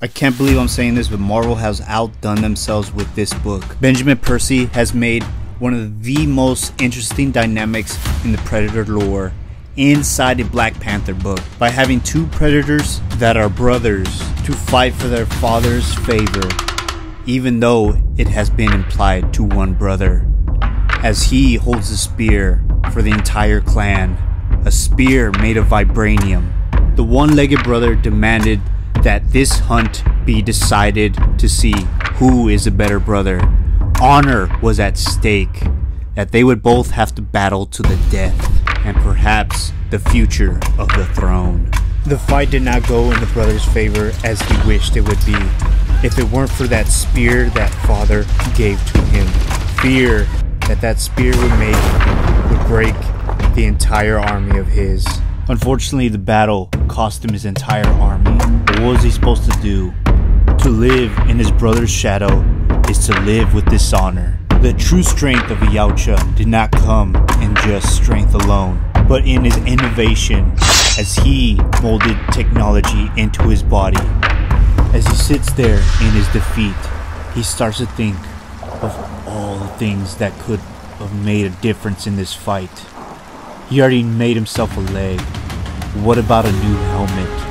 I can't believe I'm saying this, but Marvel has outdone themselves with this book. Benjamin Percy has made one of the most interesting dynamics in the Predator lore inside a Black Panther book by having two Predators that are brothers to fight for their father's favor, even though it has been implied to one brother. As he holds a spear for the entire clan, a spear made of vibranium. The one legged brother demanded that this hunt be decided to see who is a better brother. Honor was at stake, that they would both have to battle to the death, and perhaps the future of the throne. The fight did not go in the brother's favor as he wished it would be, if it weren't for that spear that father gave to him. Fear that that spear would make would break the entire army of his. Unfortunately, the battle cost him his entire army. What was he supposed to do? To live in his brother's shadow is to live with dishonor. The true strength of a Yautja did not come in just strength alone, but in his innovation as he molded technology into his body. As he sits there in his defeat, he starts to think of all the things that could have made a difference in this fight. He already made himself a leg. What about a new helmet?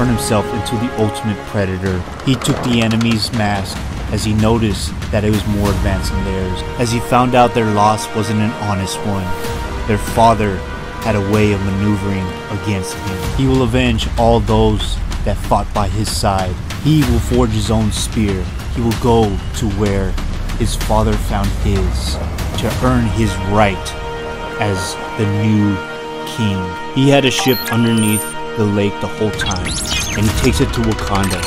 Turn himself into the ultimate predator, he took the enemy's mask as he noticed that it was more advanced than theirs. As he found out their loss wasn't an honest one, their father had a way of maneuvering against him. He will avenge all those that fought by his side. He will forge his own spear. He will go to where his father found his to earn his right as the new king. He had a ship underneath the lake the whole time, and he takes it to Wakanda,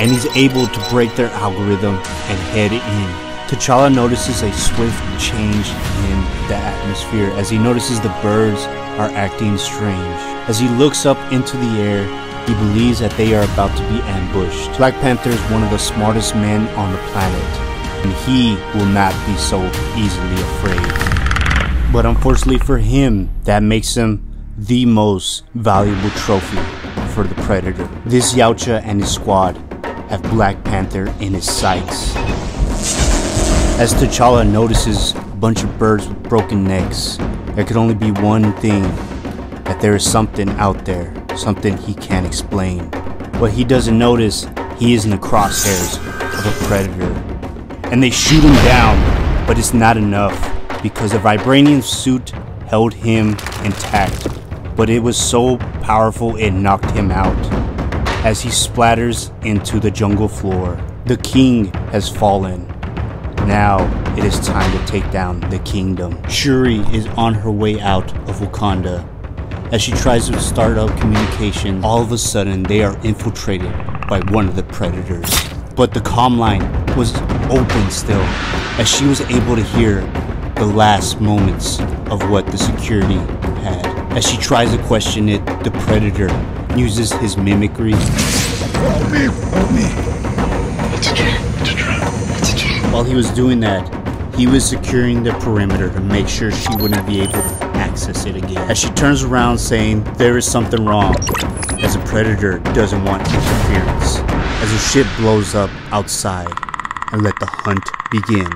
and he's able to break their algorithm and head in. T'Challa notices a swift change in the atmosphere as he notices the birds are acting strange. As he looks up into the air, he believes that they are about to be ambushed. Black Panther is one of the smartest men on the planet, and he will not be so easily afraid. But unfortunately for him, that makes him the most valuable trophy for the Predator. This Yautja and his squad have Black Panther in his sights. As T'Challa notices a bunch of birds with broken necks, there could only be one thing that there is something out there, something he can't explain. What he doesn't notice, he is in the crosshairs of a predator. And they shoot him down, but it's not enough because the vibranium suit held him intact, but it was so powerful it knocked him out. As he splatters into the jungle floor, the king has fallen. Now it is time to take down the kingdom. Shuri is on her way out of Wakanda. As she tries to start up communication, all of a sudden they are infiltrated by one of the predators. But the comm line was open still, as she was able to hear the last moments of what the security. As she tries to question it, the predator uses his mimicry. Help me, help me. It's a it's a it's a. While he was doing that, he was securing the perimeter to make sure she wouldn't be able to access it again. As she turns around saying there is something wrong, as the predator doesn't want interference, as the ship blows up outside and let the hunt begin.